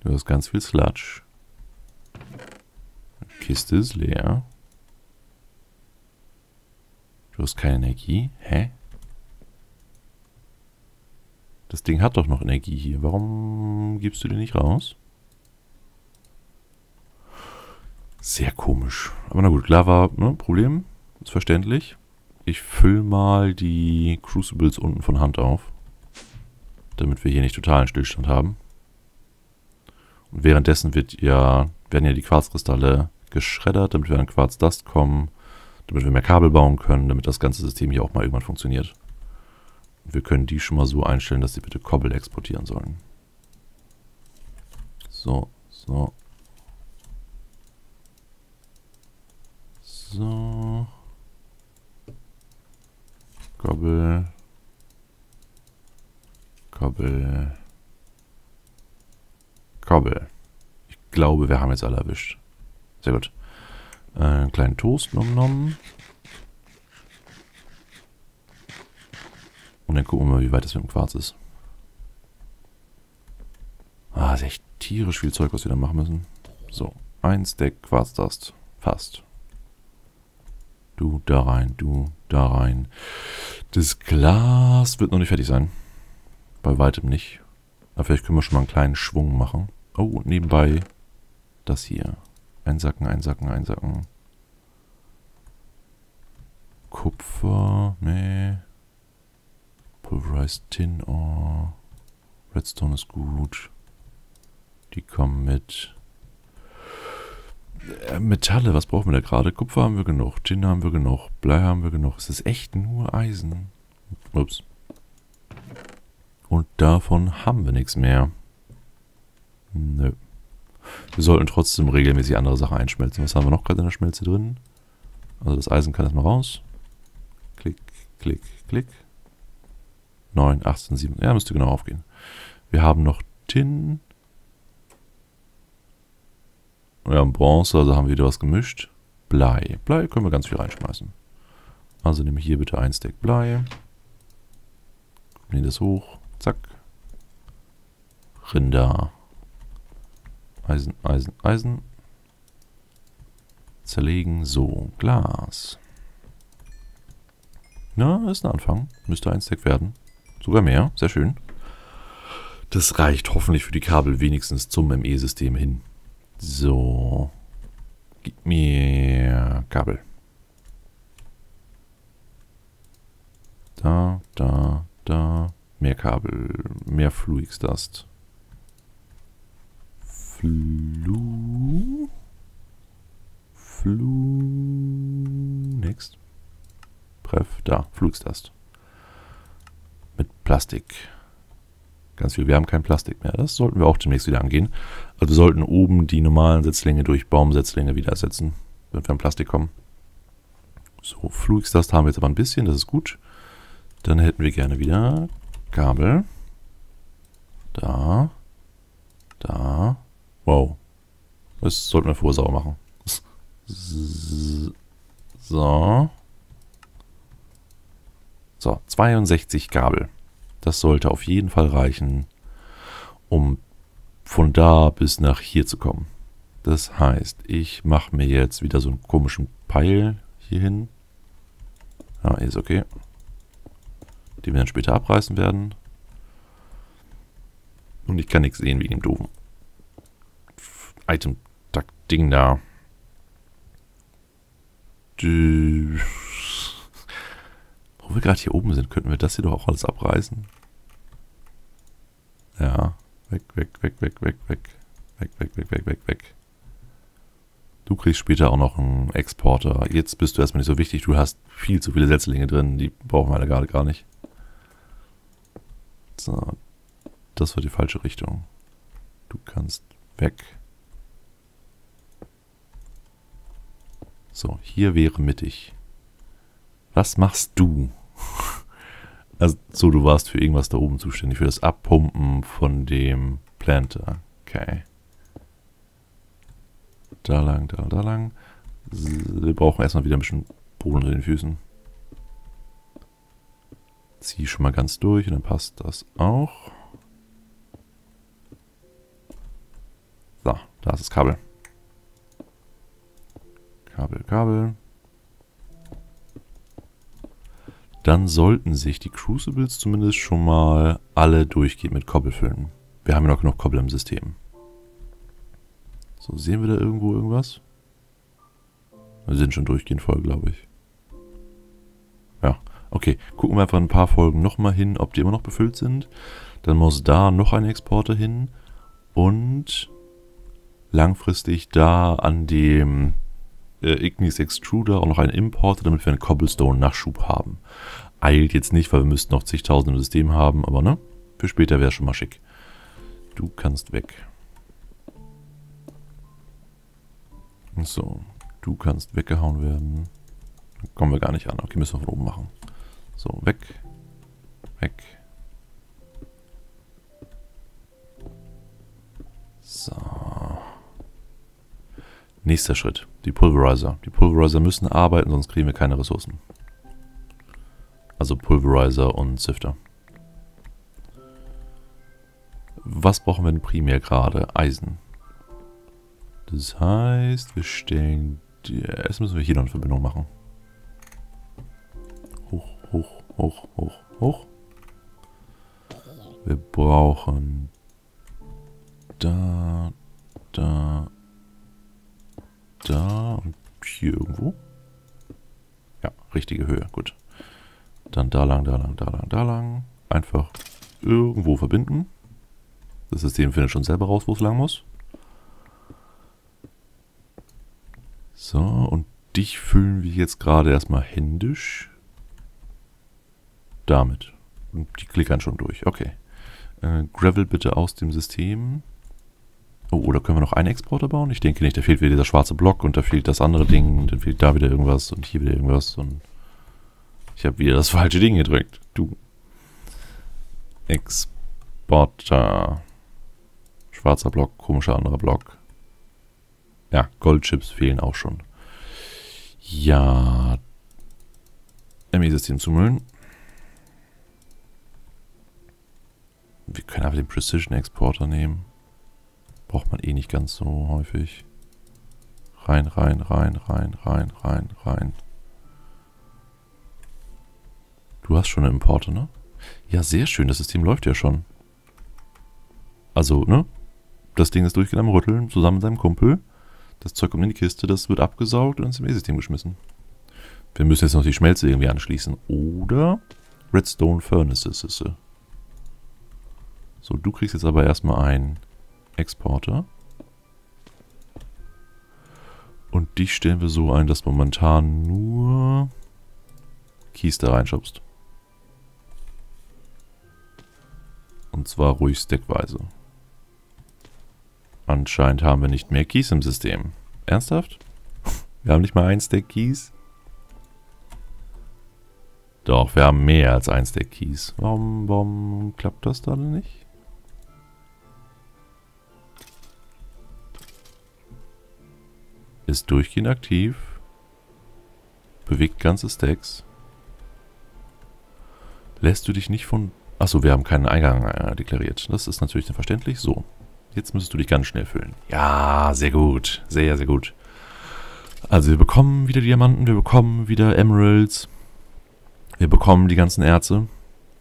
Du hast ganz viel Sludge. Die Kiste ist leer. Du hast keine Energie? Hä? Das Ding hat doch noch Energie hier. Warum gibst du den nicht raus? Sehr komisch. Aber na gut, Lava, ne, Problem. Ist verständlich. Ich fülle mal die Crucibles unten von Hand auf. Damit wir hier nicht totalen Stillstand haben. Und währenddessen wird ja, werden ja die Quarzkristalle geschreddert, damit wir an Quarzdust kommen, damit wir mehr Kabel bauen können, damit das ganze System hier auch mal irgendwann funktioniert. Wir können die schon mal so einstellen, dass sie bitte Cobble exportieren sollen. So, so, So. Kobbel. Kobbel. Kobbel. Ich glaube, wir haben jetzt alle erwischt. Sehr gut. Äh, einen kleinen Toast genommen. Und dann gucken wir mal, wie weit das mit dem Quarz ist. Ah, ist echt tierisch viel Zeug, was wir da machen müssen. So, ein Stack Quarzdust. Fast. Du da rein, du da rein. Das Glas wird noch nicht fertig sein. Bei weitem nicht. Aber vielleicht können wir schon mal einen kleinen Schwung machen. Oh, nebenbei das hier. Einsacken, einsacken, einsacken. Kupfer, meh. Pulverized Tin Ore. Redstone ist gut. Die kommen mit. Äh, Metalle, was brauchen wir da gerade? Kupfer haben wir genug, Tin haben wir genug, Blei haben wir genug. Es ist echt nur Eisen. Ups. Und davon haben wir nichts mehr. Nö. Wir sollten trotzdem regelmäßig andere Sachen einschmelzen. Was haben wir noch gerade in der Schmelze drin? Also das Eisen kann erstmal raus. Klick, klick, klick. 9, 18, 7. Ja, müsste genau aufgehen. Wir haben noch Tin. Ja, Bronze, also haben wir wieder was gemischt. Blei. Blei können wir ganz viel reinschmeißen. Also nehme ich hier bitte ein Stack Blei. Nehme das hoch. Zack. Rinder. Eisen, Eisen, Eisen. Zerlegen. So, Glas. Na, ist ein Anfang. Müsste ein Stack werden. Sogar mehr. Sehr schön. Das reicht hoffentlich für die Kabel wenigstens zum ME-System hin. So. Gib mir Kabel. Da, da, da. Mehr Kabel. Mehr Fluixdust. Flu. Flu. Next. Pref. Da. Fluixdust. Mit Plastik. Ganz viel. Wir haben kein Plastik mehr. Das sollten wir auch demnächst wieder angehen. Also sollten oben die normalen Setzlinge durch Baumsetzlinge wieder ersetzen, wenn wir an Plastik kommen. So, Fluixdust haben wir jetzt aber ein bisschen, das ist gut. Dann hätten wir gerne wieder Kabel. Da. Da. Wow. Das sollten wir vorher sauber machen. So. So, 62 Kabel. Das sollte auf jeden Fall reichen, um von da bis nach hier zu kommen. Das heißt, ich mache mir jetzt wieder so einen komischen Pfeil hier hin. Ja, ist okay. Den wir dann später abreißen werden. Und ich kann nichts sehen wegen dem doofen Item-Ding da. Wo wir gerade hier oben sind, könnten wir das hier doch auch alles abreißen. Ja, weg, weg, weg, weg, weg, weg. Weg, weg, weg, weg, weg, weg. Du kriegst später auch noch einen Exporter. Jetzt bist du erstmal nicht so wichtig. Du hast viel zu viele Setzlinge drin. Die brauchen wir alle gerade gar nicht. So. Das war die falsche Richtung. Du kannst weg. So, hier wäre mittig. Was machst du? Also, so, du warst für irgendwas da oben zuständig, für das Abpumpen von dem Planter. Okay. Da lang, da, da lang. Wir brauchen erstmal wieder ein bisschen Boden unter den Füßen. Zieh schon mal ganz durch und dann passt das auch. So, da ist das Kabel. Kabel, Kabel. Dann sollten sich die Crucibles zumindest schon mal alle durchgehend mit Kobbel füllen. Wir haben ja noch genug Kobbel im System. So, sehen wir da irgendwo irgendwas? Wir sind schon durchgehend voll, glaube ich. Ja, okay. Gucken wir einfach ein paar Folgen nochmal hin, ob die immer noch befüllt sind. Dann muss da noch ein Exporter hin. Und langfristig da an dem äh, Ignis Extruder auch noch einen Importer, damit wir einen Cobblestone-Nachschub haben. Eilt jetzt nicht, weil wir müssten noch zigtausend im System haben, aber ne? Für später wäre schon mal schick. Du kannst weg. So, du kannst weggehauen werden. Kommen wir gar nicht an. Okay, müssen wir von oben machen. So, weg. Weg. So. Nächster Schritt. Die Pulverizer. Die Pulverizer müssen arbeiten, sonst kriegen wir keine Ressourcen. Also Pulverizer und Sifter. Was brauchen wir denn primär gerade? Eisen. Das heißt, wir stellen... Erst müssen wir hier noch eine Verbindung machen. Hoch, hoch, hoch, hoch, hoch. Wir brauchen... Da, da, da und hier irgendwo. Ja, richtige Höhe, gut. Dann da lang, da lang, da lang, da lang. Einfach irgendwo verbinden. Das System findet schon selber raus, wo es lang muss. So, und dich füllen wir jetzt gerade erstmal händisch. Damit. Und die klickern schon durch. Okay. Äh, Gravel bitte aus dem System. Oh, oder können wir noch einen Exporter bauen? Ich denke nicht, da fehlt wieder dieser schwarze Block und da fehlt das andere Ding, dann fehlt da wieder irgendwas und hier wieder irgendwas und ich habe wieder das falsche Ding gedrückt. Du. Exporter. Schwarzer Block, komischer anderer Block. Ja, Goldchips fehlen auch schon. Ja. ME-System zumüllen. Wir können einfach den Precision Exporter nehmen. Braucht man eh nicht ganz so häufig. Rein, rein, rein, rein, rein, rein, rein. Du hast schon eine Importe, ne? Ja, sehr schön. Das System läuft ja schon. Also, ne? Das Ding ist durchgehend am Rütteln, zusammen mit seinem Kumpel. Das Zeug kommt in die Kiste, das wird abgesaugt und ins E-System geschmissen. Wir müssen jetzt noch die Schmelze irgendwie anschließen. Oder Redstone Furnaces. So, du kriegst jetzt aber erstmal ein Exporter. Und dich stellen wir so ein, dass momentan nur Keys da reinschubst. Und zwar ruhig stackweise. Anscheinend haben wir nicht mehr Keys im System. Ernsthaft? Wir haben nicht mal ein Stack Keys? Doch, wir haben mehr als ein Stack Keys. Warum, warum klappt das dann nicht? Ist durchgehend aktiv. Bewegt ganze Stacks. Lässt du dich nicht von... Achso, wir haben keinen Eingang äh, deklariert. Das ist natürlich verständlich. So, jetzt müsstest du dich ganz schnell füllen. Ja, sehr gut. Sehr, sehr gut. Also wir bekommen wieder Diamanten, wir bekommen wieder Emeralds. Wir bekommen die ganzen Erze.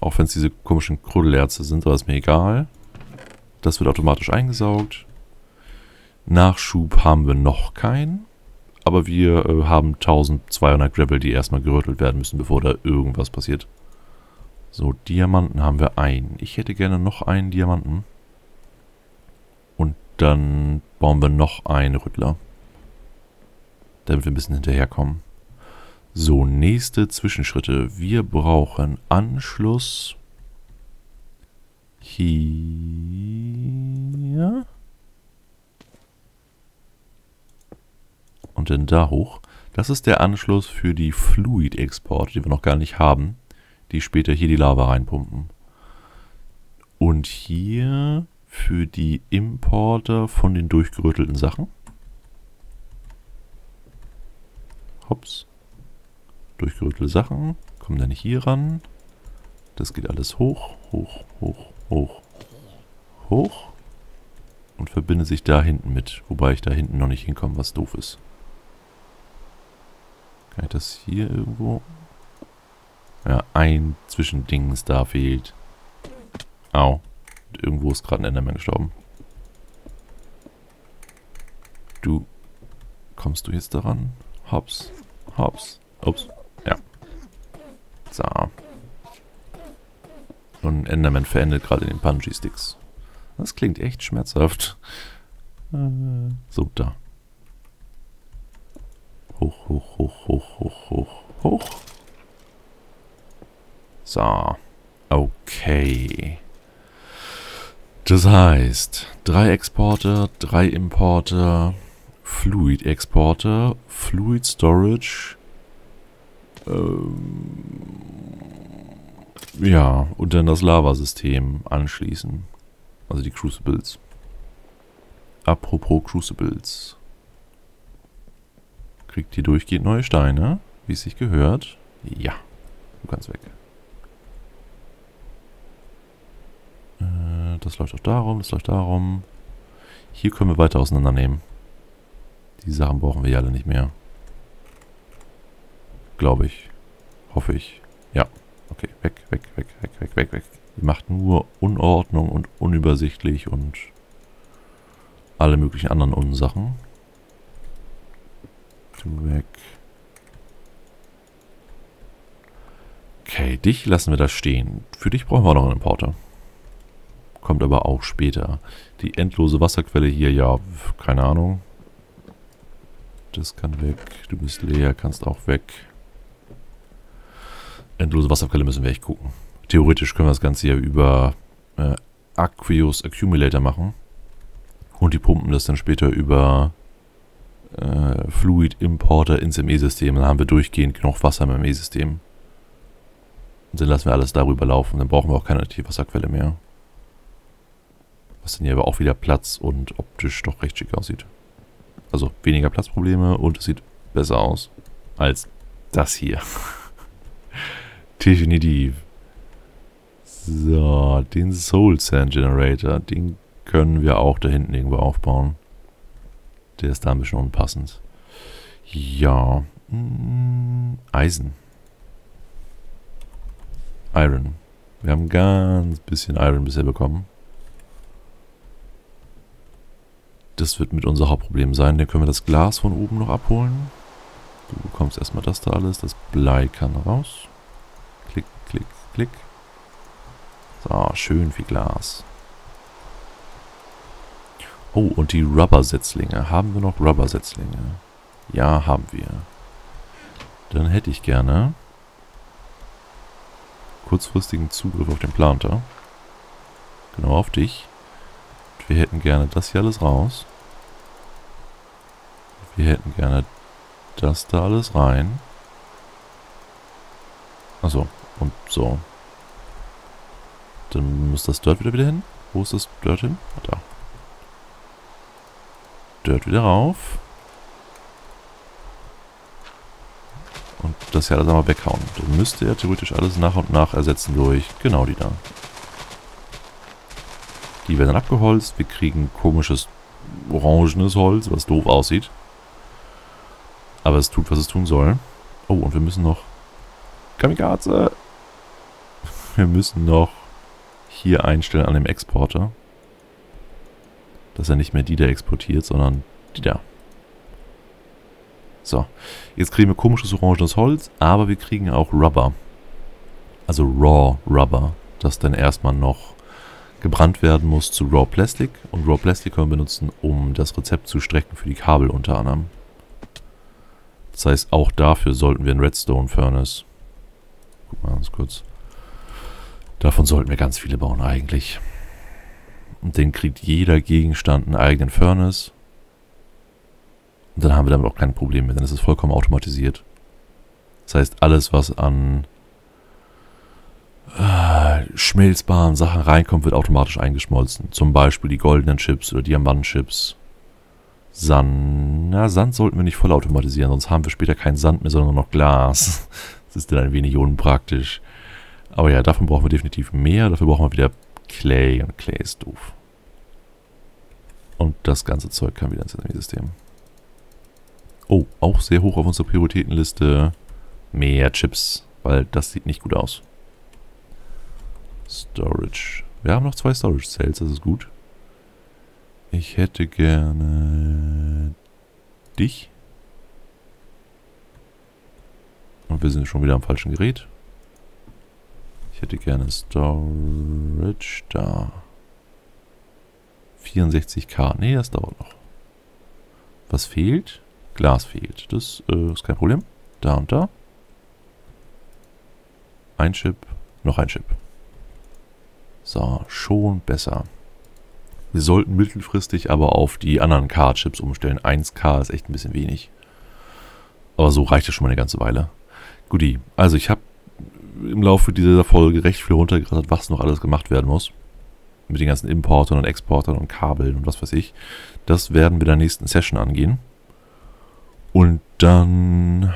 Auch wenn es diese komischen Kruddelerze sind, aber ist mir egal. Das wird automatisch eingesaugt. Nachschub haben wir noch keinen. Aber wir äh, haben 1200 Gravel, die erstmal gerüttelt werden müssen, bevor da irgendwas passiert. So, Diamanten haben wir einen. Ich hätte gerne noch einen Diamanten. Und dann bauen wir noch einen Rüttler. Damit wir ein bisschen hinterherkommen. So, nächste Zwischenschritte. Wir brauchen Anschluss hier. Und dann da hoch. Das ist der Anschluss für die Fluid-Export, die wir noch gar nicht haben, die später hier die Lava reinpumpen. Und hier für die Importer von den durchgerüttelten Sachen. Hops. Durchgerüttelte Sachen. Kommen dann hier ran. Das geht alles hoch, hoch, hoch, hoch, hoch. Und verbindet sich da hinten mit. Wobei ich da hinten noch nicht hinkomme, was doof ist. Das hier irgendwo? Ja, ein Zwischendings da fehlt. Au. Irgendwo ist gerade ein Enderman gestorben. Du. Kommst du jetzt daran? Hops. Hops. Ups. Ja. So. Und Enderman verendet gerade den Punji-Sticks. Das klingt echt schmerzhaft. Äh, so, da. Hoch, hoch, hoch, hoch, hoch, hoch, hoch. So. Okay. Das heißt, drei Exporter, drei Importer, Fluid Exporter, Fluid Storage, ähm, ja, und dann das Lavasystem anschließen. Also die Crucibles. Apropos Crucibles. Kriegt ihr durchgehend neue Steine, wie es sich gehört. Ja, du kannst weg. Äh, das läuft auch darum, das läuft darum. Hier können wir weiter auseinandernehmen. Die Sachen brauchen wir ja alle nicht mehr. Glaube ich. Hoffe ich. Ja. Okay, weg, weg, weg, weg, weg, weg, weg. Die macht nur Unordnung und unübersichtlich und alle möglichen anderen Unsachen. Du weg. Okay, dich lassen wir da stehen. Für dich brauchen wir noch einen Importer. Kommt aber auch später. Die endlose Wasserquelle hier, ja, keine Ahnung. Das kann weg. Du bist leer, kannst auch weg. Endlose Wasserquelle müssen wir echt gucken. Theoretisch können wir das Ganze ja über äh, Aqueous Accumulator machen. Und die pumpen das dann später über äh, Fluid Importer ins ME-System. Dann haben wir durchgehend genug Wasser im ME-System. Und dann lassen wir alles darüber laufen. Dann brauchen wir auch keine Wasserquelle mehr. Was dann hier aber auch wieder Platz und optisch doch recht schick aussieht. Also weniger Platzprobleme und es sieht besser aus als das hier. Definitiv. So, den Soul Sand Generator, den können wir auch da hinten irgendwo aufbauen. Der ist da ein bisschen unpassend. Ja. Hm, Eisen. Iron. Wir haben ganz bisschen Iron bisher bekommen. Das wird mit unser Hauptproblem sein. Dann können wir das Glas von oben noch abholen. Du bekommst erstmal das da alles. Das Blei kann raus. Klick, klick, klick. So, schön viel Glas. Oh, und die Rubber-Setzlinge. Haben wir noch Rubber-Setzlinge? Ja, haben wir. Dann hätte ich gerne kurzfristigen Zugriff auf den Planter. Genau auf dich. Wir hätten gerne das hier alles raus. Wir hätten gerne das da alles rein. Achso, und so. Dann muss das Dirt wieder wieder hin. Wo ist das Dirt hin? Da. Dirt wieder rauf. Und das hier alles einmal weghauen. Dann müsste er theoretisch alles nach und nach ersetzen durch genau die da. Die werden dann abgeholzt. Wir kriegen komisches orangenes Holz, was doof aussieht. Aber es tut, was es tun soll. Oh, und wir müssen noch... Kamikaze! Wir müssen noch hier einstellen an dem Exporter. Dass er nicht mehr die da exportiert, sondern die da. So, jetzt kriegen wir komisches orangenes Holz, aber wir kriegen auch Rubber. Also Raw Rubber, das dann erstmal noch gebrannt werden muss zu Raw Plastic. Und Raw Plastic können wir benutzen, um das Rezept zu strecken für die Kabel unter anderem. Das heißt, auch dafür sollten wir ein Redstone Furnace. Guck mal ganz kurz. Davon sollten wir ganz viele bauen eigentlich. Und den kriegt jeder Gegenstand einen eigenen Furnace. Und dann haben wir damit auch keine Probleme mehr, dann ist es vollkommen automatisiert. Das heißt, alles, was an äh, schmelzbaren Sachen reinkommt, wird automatisch eingeschmolzen. Zum Beispiel die goldenen Chips oder Diamantchips. Sand. Na, Sand sollten wir nicht voll automatisieren, sonst haben wir später keinen Sand mehr, sondern noch Glas. Das ist dann ein wenig unpraktisch. Aber ja, davon brauchen wir definitiv mehr. Dafür brauchen wir wieder Clay und Clay ist doof. Und das ganze Zeug kann wieder ins Energiesystem. Oh, auch sehr hoch auf unserer Prioritätenliste. Mehr Chips, weil das sieht nicht gut aus. Storage. Wir haben noch zwei Storage Cells, das ist gut. Ich hätte gerne dich. Und wir sind schon wieder am falschen Gerät. Hätte gerne Storage da. 64k. Nee, das dauert noch. Was fehlt? Glas fehlt. Das äh, ist kein Problem. Da und da. Ein Chip, noch ein Chip. So, schon besser. Wir sollten mittelfristig aber auf die anderen K-Chips umstellen. 1K ist echt ein bisschen wenig. Aber so reicht es schon mal eine ganze Weile. Guti, also ich habe im Laufe dieser Folge recht viel runtergerattert, was noch alles gemacht werden muss. Mit den ganzen Importern und Exportern und Kabeln und was weiß ich. Das werden wir in der nächsten Session angehen. Und dann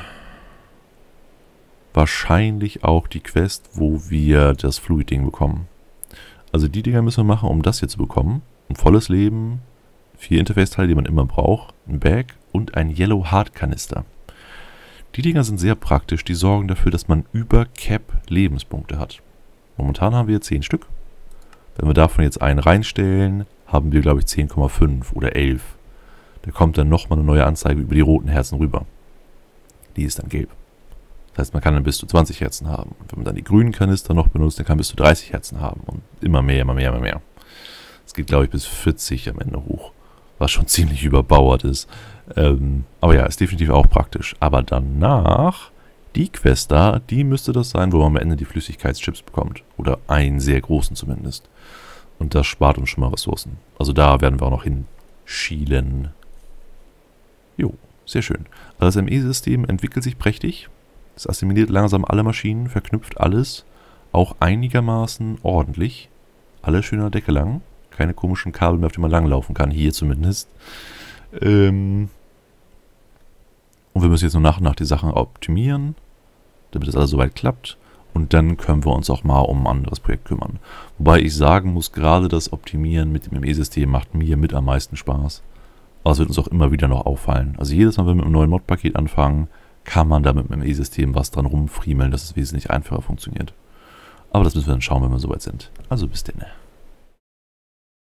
wahrscheinlich auch die Quest, wo wir das Fluid-Ding bekommen. Also die Dinger müssen wir machen, um das hier zu bekommen. Ein volles Leben, vier Interface-Teile, die man immer braucht, ein Bag und ein Yellow Heart Kanister. Die Dinger sind sehr praktisch, die sorgen dafür, dass man über Cap Lebenspunkte hat. Momentan haben wir 10 Stück. Wenn wir davon jetzt einen reinstellen, haben wir glaube ich 10,5 oder 11. Da kommt dann nochmal eine neue Anzeige über die roten Herzen rüber. Die ist dann gelb. Das heißt, man kann dann bis zu 20 Herzen haben. Und wenn man dann die grünen Kanister noch benutzt, dann kann man bis zu 30 Herzen haben. Und immer mehr, immer mehr, immer mehr. Es geht, glaube ich, bis 40 am Ende hoch. Was schon ziemlich überbauert ist. Ähm, aber ja, ist definitiv auch praktisch. Aber danach, die Quest da, die müsste das sein, wo man am Ende die Flüssigkeitschips bekommt. Oder einen sehr großen zumindest. Und das spart uns schon mal Ressourcen. Also da werden wir auch noch hinschielen. Jo, sehr schön. Also das ME-System entwickelt sich prächtig. Es assimiliert langsam alle Maschinen, verknüpft alles, auch einigermaßen ordentlich. Alles schöner Decke lang. Keine komischen Kabel mehr, auf die man langlaufen kann, hier zumindest. Ähm und wir müssen jetzt nur nach und nach die Sachen optimieren, damit es alles soweit klappt. Und dann können wir uns auch mal um ein anderes Projekt kümmern. Wobei ich sagen muss, gerade das Optimieren mit dem ME-System macht mir mit am meisten Spaß. Aber es wird uns auch immer wieder noch auffallen. Also jedes Mal, wenn wir mit einem neuen Mod-Paket anfangen, kann man da mit dem ME-System was dran rumfriemeln, dass es wesentlich einfacher funktioniert. Aber das müssen wir dann schauen, wenn wir soweit sind. Also bis denn.